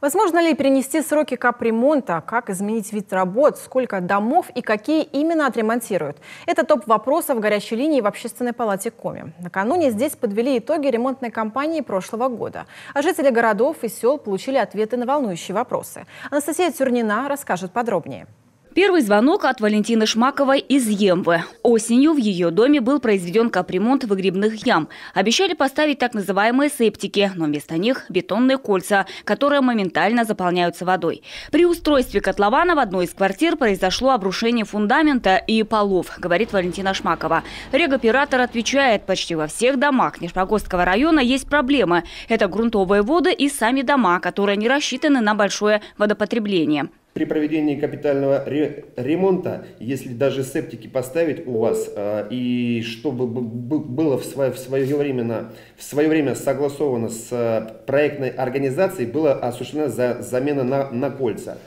Возможно ли перенести сроки капремонта? Как изменить вид работ? Сколько домов и какие именно отремонтируют? Это топ вопросов горячей линии в Общественной палате Коми. Накануне здесь подвели итоги ремонтной кампании прошлого года. А жители городов и сел получили ответы на волнующие вопросы. Анастасия Тюрнина расскажет подробнее. Первый звонок от Валентины Шмаковой из Емвы. Осенью в ее доме был произведен капремонт выгребных ям. Обещали поставить так называемые септики, но вместо них бетонные кольца, которые моментально заполняются водой. При устройстве котлована в одной из квартир произошло обрушение фундамента и полов, говорит Валентина Шмакова. Регоператор отвечает, почти во всех домах Нижпогостского района есть проблемы. Это грунтовые воды и сами дома, которые не рассчитаны на большое водопотребление. При проведении капитального ремонта, если даже септики поставить у вас, а, и чтобы было в свое, в свое, время, в свое время согласовано с а, проектной организацией, была осуществлена замена на, на кольца.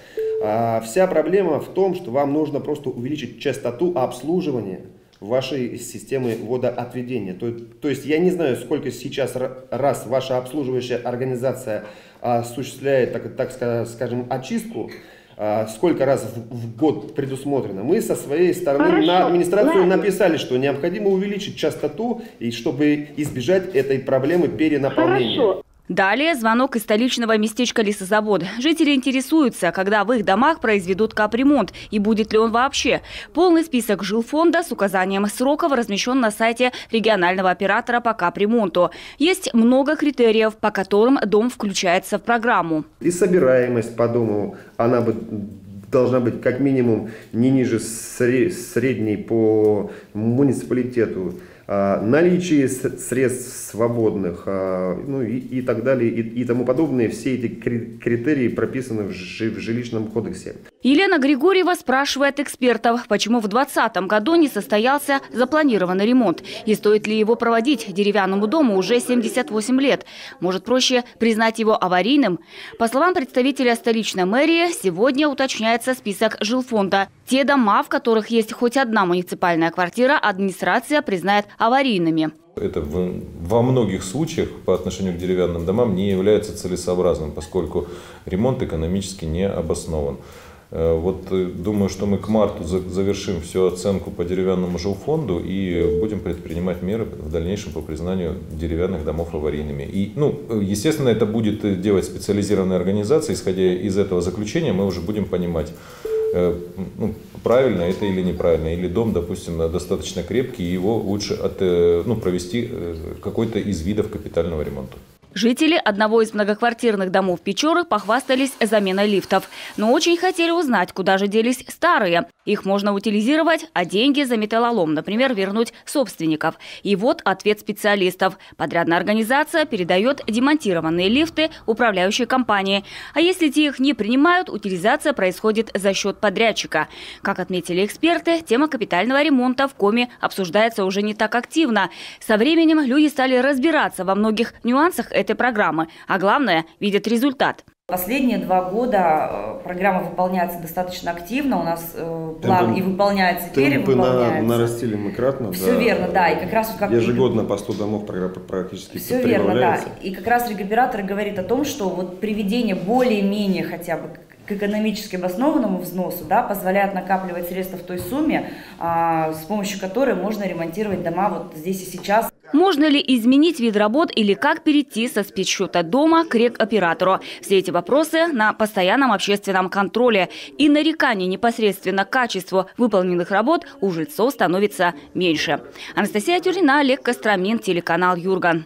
А, вся проблема в том, что вам нужно просто увеличить частоту обслуживания вашей системы водоотведения. То, то есть я не знаю, сколько сейчас раз ваша обслуживающая организация осуществляет, так, так скажем, очистку, сколько раз в, год предусмотрено. Мы со своей стороны Хорошо. на администрацию Ладно. написали, что необходимо увеличить частоту, и чтобы избежать этой проблемы перенаполнения. Хорошо. Далее звонок из столичного местечка Лесозавод. Жители интересуются, когда в их домах произведут капремонт и будет ли он вообще. Полный список жилфонда с указанием сроков размещен на сайте регионального оператора по капремонту. Есть много критериев, по которым дом включается в программу. И собираемость по дому, она бы должна быть как минимум не ниже средней по муниципалитету. А, наличие средств свободных, а, ну и, и так далее, и, и тому подобное. Все эти критерии прописаны в, жилищном кодексе. Елена Григорьева спрашивает экспертов, почему в 2020 году не состоялся запланированный ремонт и стоит ли его проводить деревянному дому уже 78 лет. Может проще признать его аварийным? По словам представителя столичной мэрии, сегодня уточняется список жилфонда. Те дома, в которых есть хоть одна муниципальная квартира, администрация признает аварийными. Это в, во многих случаях по отношению к деревянным домам не является целесообразным, поскольку ремонт экономически не обоснован. Э, вот э, думаю, что мы к марту завершим всю оценку по деревянному жилфонду и будем предпринимать меры в дальнейшем по признанию деревянных домов аварийными. И, ну, естественно, это будет делать специализированная организация. Исходя из этого заключения, мы уже будем понимать, Э, ну, правильно это или неправильно, или дом, допустим, достаточно крепкий, его лучше от, э, ну, провести э, какой-то из видов капитального ремонта. Жители одного из многоквартирных домов Печоры похвастались заменой лифтов. Но очень хотели узнать, куда же делись старые. Их можно утилизировать, а деньги за металлолом, например, вернуть собственников. И вот ответ специалистов. Подрядная организация передает демонтированные лифты управляющей компании. А если те их не принимают, утилизация происходит за счет подрядчика. Как отметили эксперты, тема капитального ремонта в Коме обсуждается уже не так активно. Со временем люди стали разбираться во многих нюансах этой программы, а главное – видят результат. Последние два года э, программа выполняется достаточно активно, у нас э, план темпы, и выполняется, перевыполняется. На, нарастили мы кратно. Все да, верно, да, и как раз вот как... Ежегодно по 100 домов программа практически Все верно, да, и как раз регоператор говорит о том, что вот приведение более-менее хотя бы к экономически обоснованному взносу да, позволяет накапливать средства в той сумме, а, с помощью которой можно ремонтировать дома вот здесь и сейчас. Можно ли изменить вид работ или как перейти со спецсчета дома к рекоператору? Все эти вопросы на постоянном общественном контроле. И нареканий непосредственно к качеству выполненных работ у жильцов становится меньше. Анастасия Тюрина, Олег Костромин, телеканал «Юрган».